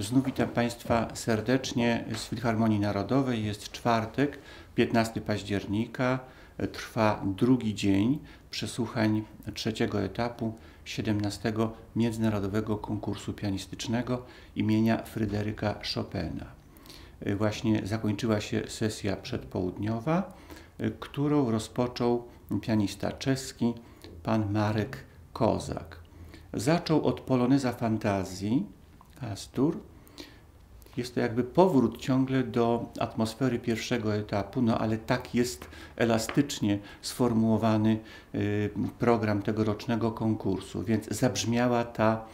Znów witam Państwa serdecznie z Filharmonii Narodowej. Jest czwartek, 15 października. Trwa drugi dzień przesłuchań trzeciego etapu 17 Międzynarodowego Konkursu Pianistycznego imienia Fryderyka Chopina. Właśnie zakończyła się sesja przedpołudniowa, którą rozpoczął pianista czeski pan Marek Kozak. Zaczął od poloneza fantazji Astur. Jest to jakby powrót ciągle do atmosfery pierwszego etapu, no ale tak jest elastycznie sformułowany y, program tegorocznego konkursu, więc zabrzmiała ta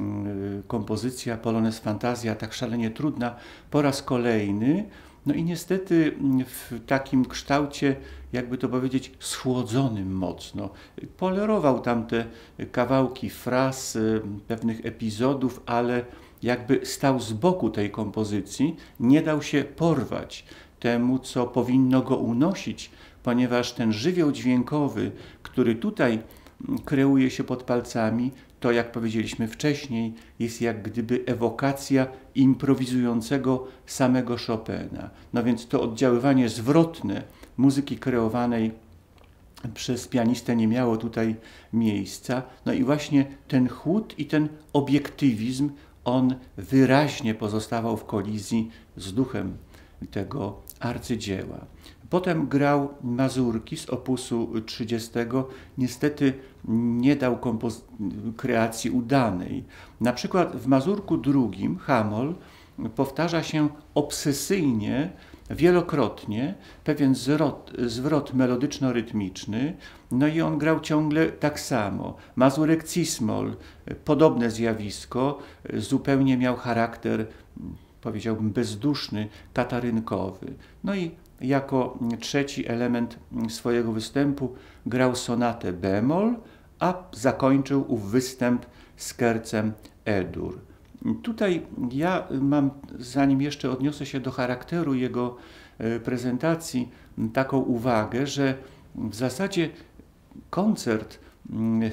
y, kompozycja Polonez Fantazja, tak szalenie trudna, po raz kolejny. No i niestety w takim kształcie, jakby to powiedzieć, schłodzonym mocno. Polerował tam te kawałki fraz, y, pewnych epizodów, ale jakby stał z boku tej kompozycji, nie dał się porwać temu, co powinno go unosić, ponieważ ten żywioł dźwiękowy, który tutaj mm, kreuje się pod palcami, to jak powiedzieliśmy wcześniej, jest jak gdyby ewokacja improwizującego samego Chopina. No więc to oddziaływanie zwrotne muzyki kreowanej przez pianistę nie miało tutaj miejsca. No i właśnie ten chłód i ten obiektywizm on wyraźnie pozostawał w kolizji z duchem tego arcydzieła. Potem grał mazurki z opusu 30. Niestety nie dał kreacji udanej. Na przykład w mazurku drugim Hamol powtarza się obsesyjnie wielokrotnie pewien zwrot, zwrot melodyczno-rytmiczny, no i on grał ciągle tak samo. Mazurek Cismol, podobne zjawisko, zupełnie miał charakter, powiedziałbym, bezduszny, katarynkowy. No i jako trzeci element swojego występu grał sonatę bemol, a zakończył ów występ skercem E-dur. Tutaj ja mam, zanim jeszcze odniosę się do charakteru jego e, prezentacji, taką uwagę, że w zasadzie koncert mm,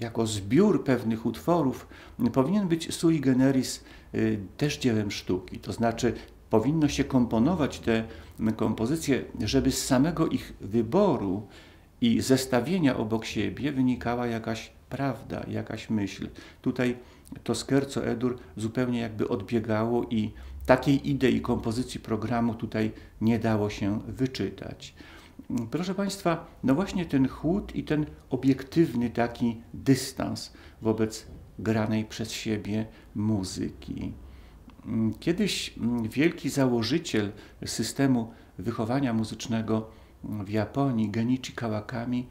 jako zbiór pewnych utworów powinien być sui generis e, też dziełem sztuki. To znaczy powinno się komponować te kompozycje, żeby z samego ich wyboru i zestawienia obok siebie wynikała jakaś prawda, jakaś myśl. Tutaj to Scherzo Edur zupełnie jakby odbiegało i takiej idei kompozycji programu tutaj nie dało się wyczytać. Proszę Państwa, no właśnie ten chłód i ten obiektywny taki dystans wobec granej przez siebie muzyki. Kiedyś wielki założyciel systemu wychowania muzycznego w Japonii, Genichi Kawakami,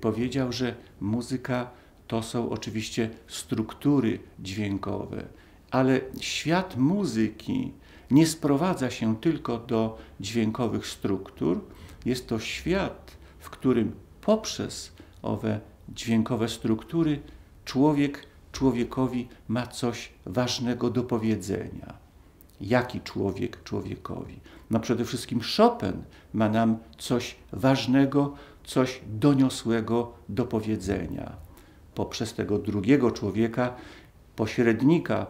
powiedział, że muzyka to są oczywiście struktury dźwiękowe, ale świat muzyki nie sprowadza się tylko do dźwiękowych struktur. Jest to świat, w którym poprzez owe dźwiękowe struktury człowiek człowiekowi ma coś ważnego do powiedzenia. Jaki człowiek człowiekowi? No przede wszystkim Chopin ma nam coś ważnego, coś doniosłego do powiedzenia poprzez tego drugiego człowieka, pośrednika,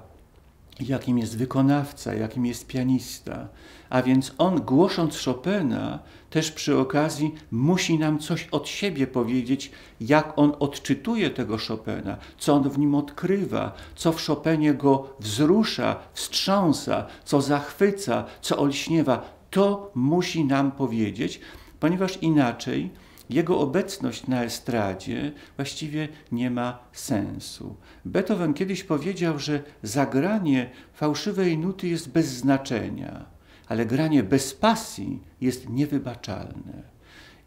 jakim jest wykonawca, jakim jest pianista. A więc on, głosząc Chopina, też przy okazji musi nam coś od siebie powiedzieć, jak on odczytuje tego Chopina, co on w nim odkrywa, co w Chopinie go wzrusza, wstrząsa, co zachwyca, co olśniewa. To musi nam powiedzieć, ponieważ inaczej jego obecność na estradzie właściwie nie ma sensu. Beethoven kiedyś powiedział, że zagranie fałszywej nuty jest bez znaczenia, ale granie bez pasji jest niewybaczalne.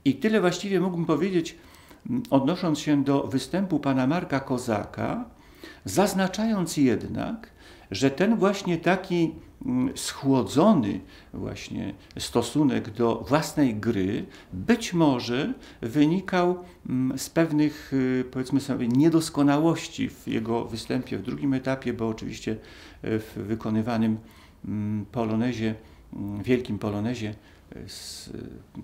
I tyle właściwie mógłbym powiedzieć, mm, odnosząc się do występu pana Marka Kozaka, zaznaczając jednak, że ten właśnie taki schłodzony właśnie stosunek do własnej gry być może wynikał mm, z pewnych y, powiedzmy sobie niedoskonałości w jego występie w drugim etapie, bo oczywiście y, w wykonywanym mm, polonezie, wielkim polonezie z,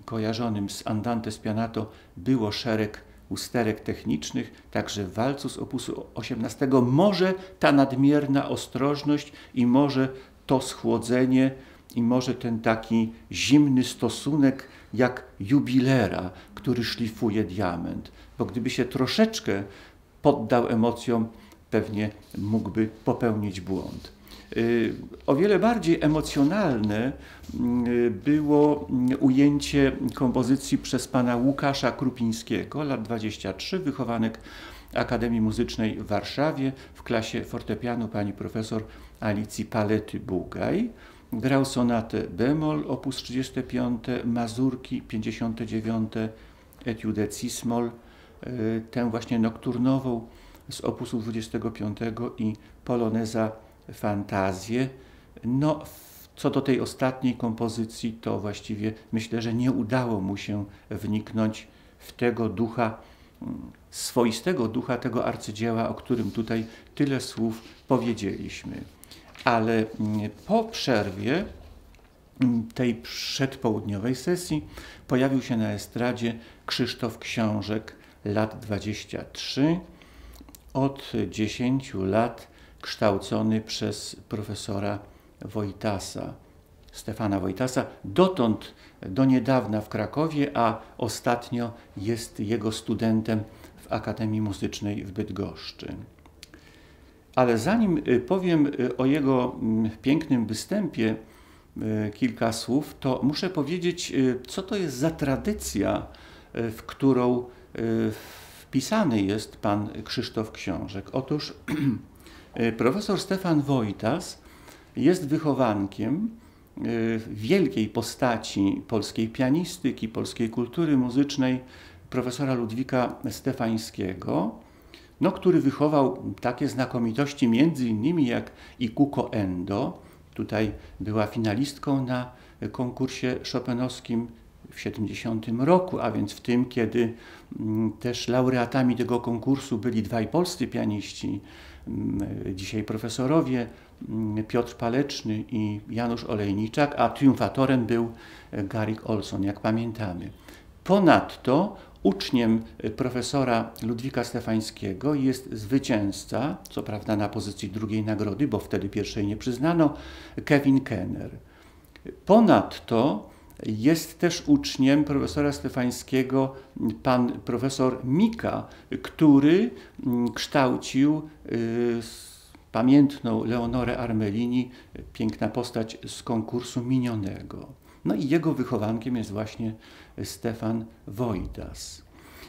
kojarzonym z Andante Spianato było szereg usterek technicznych, także w walcu z opusu 18, może ta nadmierna ostrożność i może to schłodzenie i może ten taki zimny stosunek jak jubilera, który szlifuje diament. Bo gdyby się troszeczkę poddał emocjom, pewnie mógłby popełnić błąd. Y, o wiele bardziej emocjonalne y, było ujęcie kompozycji przez pana Łukasza Krupińskiego, lat 23, wychowanek Akademii Muzycznej w Warszawie, w klasie fortepianu pani profesor Alicji Palety-Bugaj. Grał sonatę bemol op. 35, mazurki 59, etiudę cismol, tę właśnie nokturnową z opusu 25 i poloneza fantazję. No, co do tej ostatniej kompozycji, to właściwie myślę, że nie udało mu się wniknąć w tego ducha, mm, swoistego ducha tego arcydzieła, o którym tutaj tyle słów powiedzieliśmy. Ale mm, po przerwie mm, tej przedpołudniowej sesji pojawił się na estradzie Krzysztof Książek, lat 23. Od 10 lat kształcony przez profesora Wojtasa, Stefana Wojtasa, dotąd do niedawna w Krakowie, a ostatnio jest jego studentem w Akademii Muzycznej w Bydgoszczy. Ale zanim y, powiem y, o jego mm, pięknym występie y, kilka słów, to muszę powiedzieć, co to jest za tradycja, w którą wpisany jest pan Krzysztof Książek. Otóż profesor Stefan Wojtas jest wychowankiem wielkiej postaci polskiej pianistyki, polskiej kultury muzycznej, profesora Ludwika Stefańskiego, no, który wychował takie znakomitości między innymi jak Ikuko Endo, tutaj była finalistką na konkursie chopinowskim w 70 roku, a więc w tym, kiedy mm, też laureatami tego konkursu byli dwaj polscy pianiści, mm, dzisiaj profesorowie mm, Piotr Paleczny i Janusz Olejniczak, a triumfatorem był Garik Olson, jak pamiętamy. Ponadto uczniem profesora Ludwika Stefańskiego jest zwycięzca, co prawda na pozycji drugiej nagrody, bo wtedy pierwszej nie przyznano, Kevin Kenner. Ponadto jest też uczniem profesora Stefańskiego pan profesor Mika, który kształcił y, pamiętną Leonorę Armelini, piękna postać z konkursu minionego. No i jego wychowankiem jest właśnie Stefan Wojdas.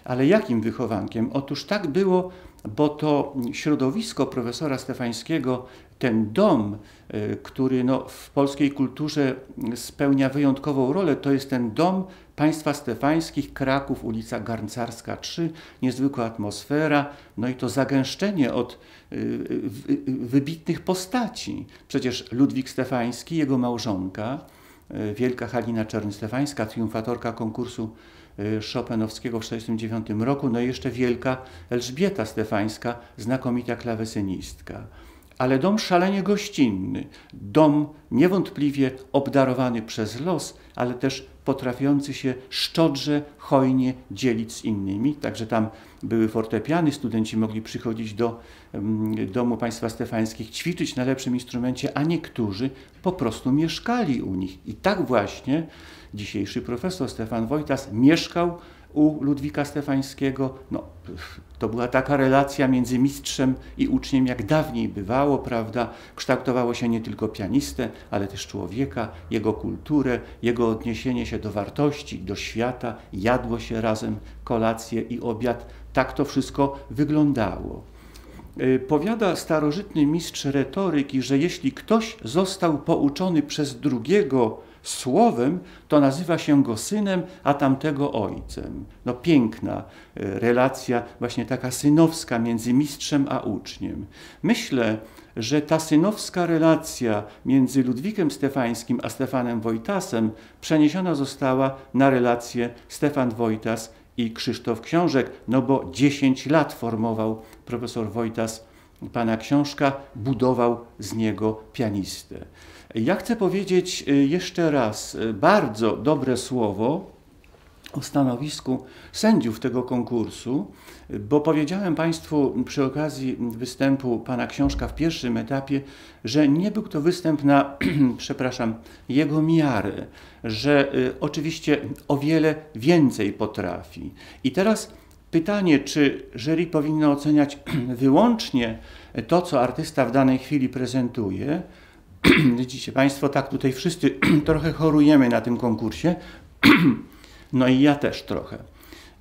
Ale jakim wychowankiem? Otóż tak było, bo to środowisko profesora Stefańskiego ten dom, e, który no, w polskiej kulturze spełnia wyjątkową rolę, to jest ten dom państwa stefańskich, Kraków, ulica Garncarska 3, niezwykła atmosfera, no i to zagęszczenie od e, wybitnych postaci. Przecież Ludwik Stefański, jego małżonka, e, wielka Halina Czerny-Stefańska, triumfatorka konkursu Chopinowskiego w 1949 roku, no i jeszcze wielka Elżbieta Stefańska, znakomita klawesynistka ale dom szalenie gościnny, dom niewątpliwie obdarowany przez los, ale też potrafiący się szczodrze, hojnie dzielić z innymi. Także tam były fortepiany, studenci mogli przychodzić do um, domu państwa stefańskich, ćwiczyć na lepszym instrumencie, a niektórzy po prostu mieszkali u nich. I tak właśnie dzisiejszy profesor Stefan Wojtas mieszkał u Ludwika Stefańskiego, no, to była taka relacja między mistrzem i uczniem, jak dawniej bywało, prawda? Kształtowało się nie tylko pianistę, ale też człowieka, jego kulturę, jego odniesienie się do wartości, do świata, jadło się razem kolację i obiad. Tak to wszystko wyglądało. Y, powiada starożytny mistrz retoryki, że jeśli ktoś został pouczony przez drugiego słowem, to nazywa się go synem, a tamtego ojcem. No piękna e, relacja, właśnie taka synowska między mistrzem a uczniem. Myślę, że ta synowska relacja między Ludwikiem Stefańskim a Stefanem Wojtasem przeniesiona została na relację Stefan Wojtas i Krzysztof Książek, no bo 10 lat formował profesor Wojtas pana książka, budował z niego pianistę. Ja chcę powiedzieć y, jeszcze raz y, bardzo dobre słowo o stanowisku sędziów tego konkursu, bo powiedziałem Państwu przy okazji występu pana książka w pierwszym etapie, że nie był to występ na, przepraszam, jego miarę, że y, oczywiście o wiele więcej potrafi. I teraz pytanie, czy jury powinno oceniać wyłącznie to, co artysta w danej chwili prezentuje. Widzicie Państwo, tak tutaj wszyscy trochę chorujemy na tym konkursie. No i ja też trochę.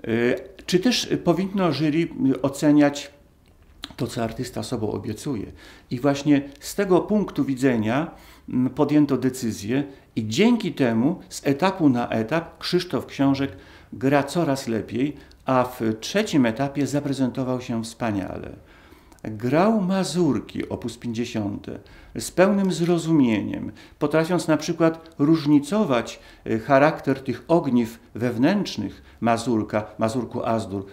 Y, czy też powinno jury oceniać to, co artysta sobą obiecuje? I właśnie z tego punktu widzenia mm, podjęto decyzję i dzięki temu z etapu na etap Krzysztof Książek gra coraz lepiej, a w trzecim etapie zaprezentował się wspaniale. Grał mazurki op. 50 z pełnym zrozumieniem, potrafiąc na przykład różnicować e, charakter tych ogniw wewnętrznych mazurka, mazurku Azdur,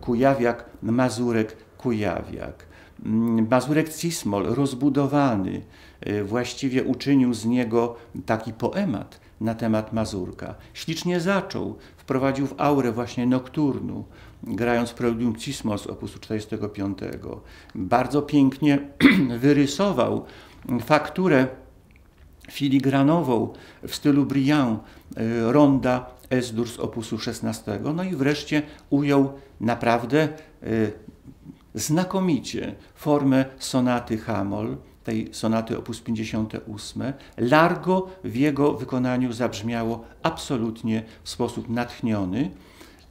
Kujawiak, Mazurek, Kujawiak. Mm, mazurek Cismol, rozbudowany, e, właściwie uczynił z niego taki poemat na temat Mazurka. Ślicznie zaczął, wprowadził w aurę właśnie nokturnu, grając Preludium Cismos op. 45. Bardzo pięknie wyrysował fakturę filigranową w stylu Briand y, Ronda S-dur z opusu 16. No i wreszcie ujął naprawdę y, znakomicie formę sonaty Hamol, tej sonaty op. 58. Largo w jego wykonaniu zabrzmiało absolutnie w sposób natchniony,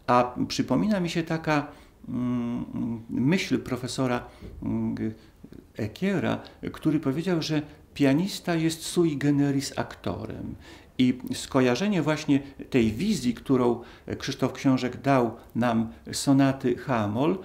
a przypomina mi się taka mm, myśl profesora mm, Ekiera, który powiedział, że pianista jest sui generis aktorem. I skojarzenie właśnie tej wizji, którą Krzysztof Książek dał nam sonaty Hamol,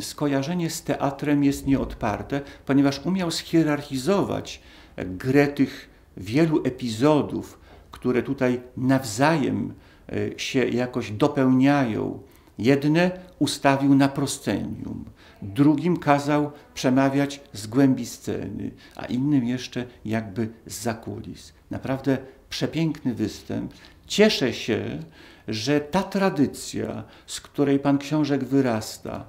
skojarzenie z teatrem jest nieodparte, ponieważ umiał schierarchizować grę tych wielu epizodów, które tutaj nawzajem e, się jakoś dopełniają. Jedne ustawił na proscenium, drugim kazał przemawiać z głębi sceny, a innym jeszcze jakby z zakulis. Naprawdę przepiękny występ. Cieszę się, że ta tradycja, z której pan książek wyrasta,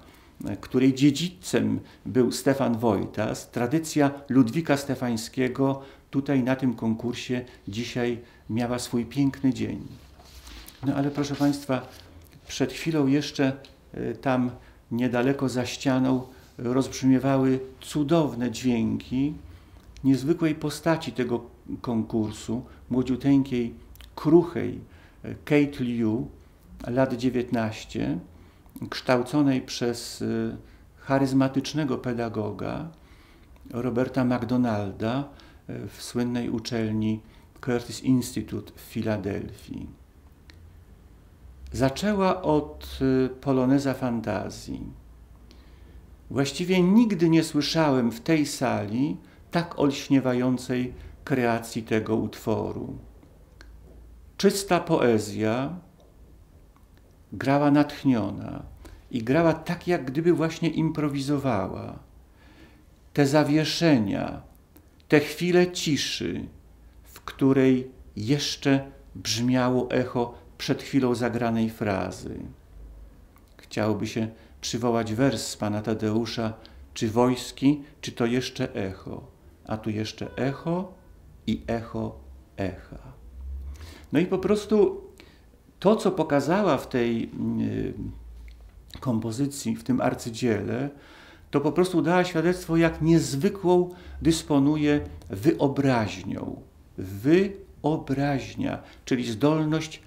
której dziedzicem był Stefan Wojtas, tradycja Ludwika Stefańskiego tutaj na tym konkursie dzisiaj miała swój piękny dzień. No ale proszę Państwa, przed chwilą jeszcze e, tam niedaleko za ścianą rozbrzmiewały cudowne dźwięki niezwykłej postaci tego konkursu, młodziuteńkiej, kruchej e, Kate Liu, lat 19, kształconej przez e, charyzmatycznego pedagoga Roberta McDonalda w słynnej uczelni Curtis Institute w Filadelfii. Zaczęła od poloneza fantazji. Właściwie nigdy nie słyszałem w tej sali tak olśniewającej kreacji tego utworu. Czysta poezja grała natchniona i grała tak, jak gdyby właśnie improwizowała. Te zawieszenia, te chwile ciszy, w której jeszcze brzmiało echo przed chwilą zagranej frazy. Chciałoby się przywołać wers pana Tadeusza, czy wojski, czy to jeszcze echo, a tu jeszcze echo i echo echa. No i po prostu to, co pokazała w tej y, kompozycji, w tym arcydziele, to po prostu dała świadectwo, jak niezwykłą dysponuje wyobraźnią. Wyobraźnia, czyli zdolność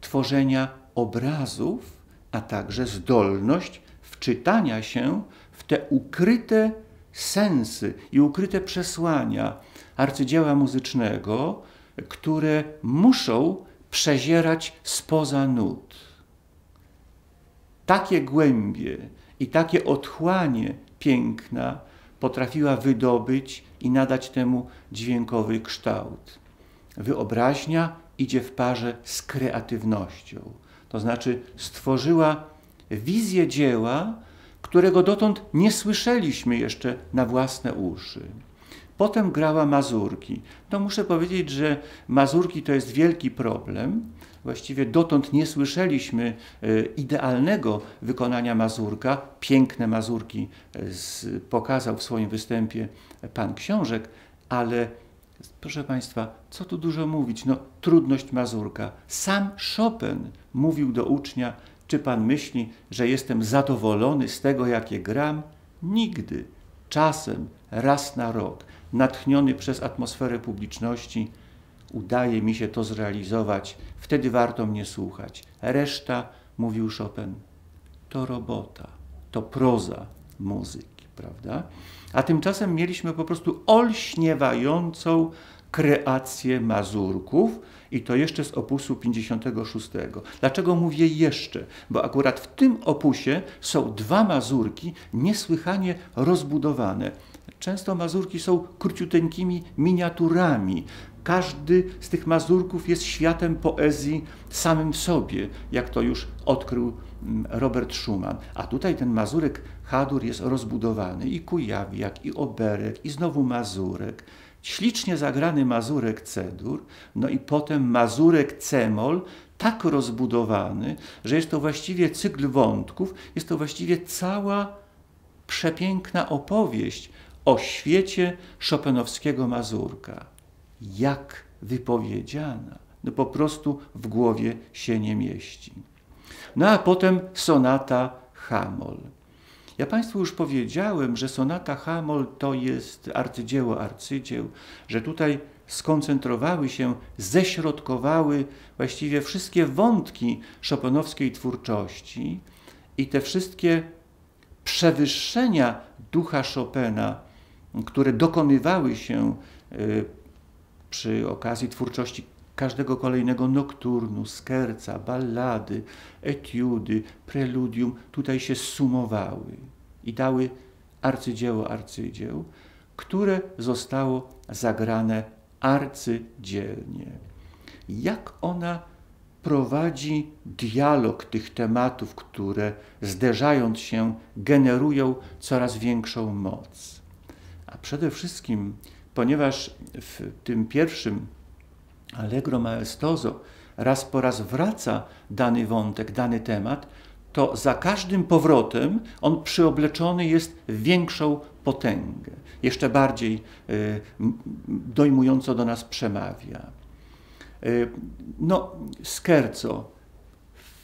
tworzenia obrazów, a także zdolność wczytania się w te ukryte sensy i ukryte przesłania arcydzieła muzycznego, które muszą przezierać spoza nut. Takie głębie i takie otchłanie piękna potrafiła wydobyć i nadać temu dźwiękowy kształt. Wyobraźnia idzie w parze z kreatywnością. To znaczy stworzyła wizję dzieła, którego dotąd nie słyszeliśmy jeszcze na własne uszy. Potem grała mazurki. No muszę powiedzieć, że mazurki to jest wielki problem, właściwie dotąd nie słyszeliśmy e, idealnego wykonania mazurka. Piękne mazurki e, pokazał w swoim występie pan książek, ale proszę Państwa, co tu dużo mówić? No, trudność mazurka. Sam Chopin mówił do ucznia, czy pan myśli, że jestem zadowolony z tego, jakie gram? Nigdy. Czasem, raz na rok, natchniony przez atmosferę publiczności, udaje mi się to zrealizować, wtedy warto mnie słuchać. Reszta, mówił Chopin, to robota, to proza muzyki, prawda? A tymczasem mieliśmy po prostu olśniewającą kreację Mazurków i to jeszcze z opusu 56. Dlaczego mówię jeszcze? Bo akurat w tym opusie są dwa Mazurki niesłychanie rozbudowane. Często Mazurki są króciuteńkimi miniaturami. Każdy z tych Mazurków jest światem poezji samym w sobie, jak to już odkrył mm, Robert Schumann. A tutaj ten Mazurek Hadur jest rozbudowany i Kujawiak, i Oberek, i znowu Mazurek ślicznie zagrany mazurek C-dur, no i potem mazurek C-moll, tak rozbudowany, że jest to właściwie cykl wątków, jest to właściwie cała przepiękna opowieść o świecie szopenowskiego mazurka. Jak wypowiedziana, no po prostu w głowie się nie mieści. No a potem sonata Hamol. Ja Państwu już powiedziałem, że sonata Hamol to jest arcydzieło arcydzieł, że tutaj skoncentrowały się, ześrodkowały właściwie wszystkie wątki szopenowskiej twórczości i te wszystkie przewyższenia ducha Chopina, które dokonywały się y, przy okazji twórczości każdego kolejnego nokturnu, skerca, ballady, etiudy, preludium tutaj się sumowały i dały arcydzieło arcydzieł, które zostało zagrane arcydzielnie. Jak ona prowadzi dialog tych tematów, które zderzając się generują coraz większą moc. A przede wszystkim, ponieważ w tym pierwszym Allegro maestoso raz po raz wraca dany wątek, dany temat, to za każdym powrotem on przyobleczony jest w większą potęgę, jeszcze bardziej y, dojmująco do nas przemawia. Y, no, skerco,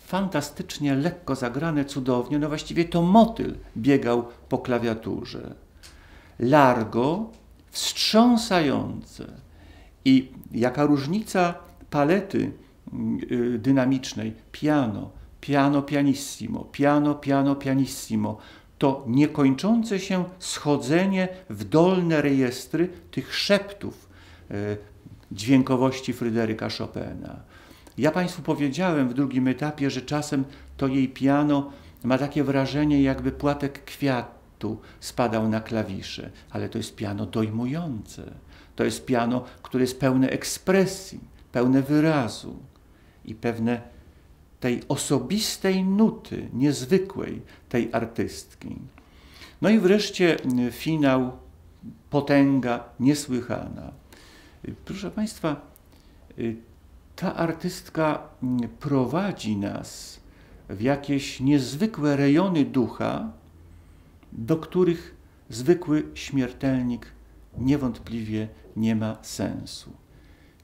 fantastycznie lekko zagrane, cudownie, no właściwie to motyl biegał po klawiaturze. Largo, wstrząsające, i jaka różnica palety y, dynamicznej, piano, piano pianissimo, piano, piano pianissimo, to niekończące się schodzenie w dolne rejestry tych szeptów y, dźwiękowości Fryderyka Chopina. Ja Państwu powiedziałem w drugim etapie, że czasem to jej piano ma takie wrażenie, jakby płatek kwiatu spadał na klawisze, ale to jest piano dojmujące. To jest piano, które jest pełne ekspresji, pełne wyrazu i pewne tej osobistej nuty, niezwykłej tej artystki. No i wreszcie y, finał, potęga niesłychana. Proszę Państwa, y, ta artystka y, prowadzi nas w jakieś niezwykłe rejony ducha, do których zwykły śmiertelnik niewątpliwie nie ma sensu.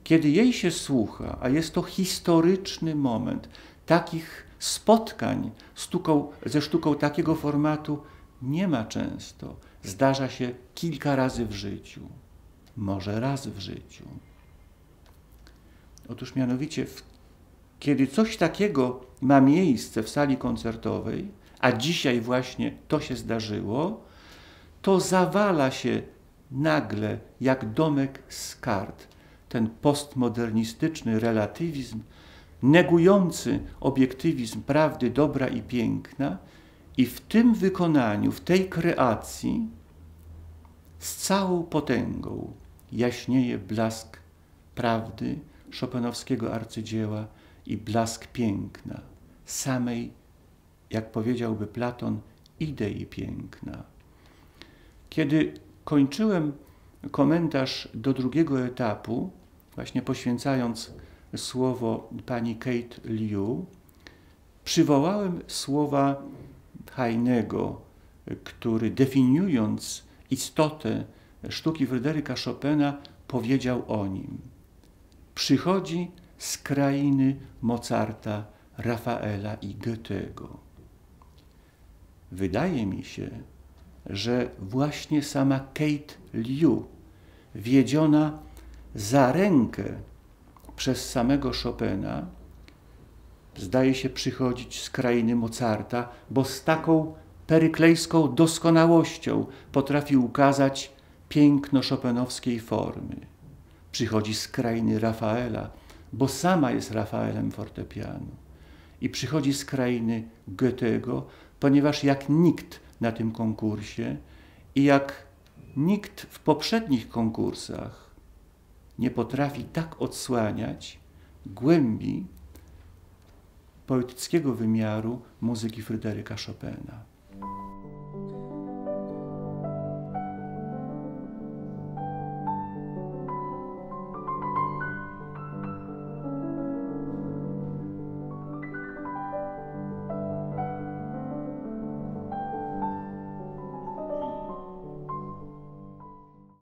Kiedy jej się słucha, a jest to historyczny moment, takich spotkań sztuką, ze sztuką takiego formatu nie ma często. Zdarza się kilka razy w życiu, może raz w życiu. Otóż mianowicie, kiedy coś takiego ma miejsce w sali koncertowej, a dzisiaj właśnie to się zdarzyło, to zawala się nagle, jak domek z kart, ten postmodernistyczny relatywizm, negujący obiektywizm prawdy, dobra i piękna, i w tym wykonaniu, w tej kreacji, z całą potęgą jaśnieje blask prawdy Chopinowskiego arcydzieła i blask piękna, samej, jak powiedziałby Platon, idei piękna. Kiedy kończyłem komentarz do drugiego etapu, właśnie poświęcając słowo pani Kate Liu, przywołałem słowa Heinego, który definiując istotę sztuki Fryderyka Chopina powiedział o nim. Przychodzi z krainy Mozarta, Rafaela i Goethego. Wydaje mi się, że właśnie sama Kate Liu, wiedziona za rękę przez samego Chopina, zdaje się przychodzić z krainy Mozarta, bo z taką peryklejską doskonałością potrafi ukazać piękno szopenowskiej formy. Przychodzi z krainy Rafaela, bo sama jest Rafaelem fortepianu. I przychodzi z krainy Goethego, ponieważ jak nikt na tym konkursie i jak nikt w poprzednich konkursach nie potrafi tak odsłaniać głębi poetyckiego wymiaru muzyki Fryderyka Chopina.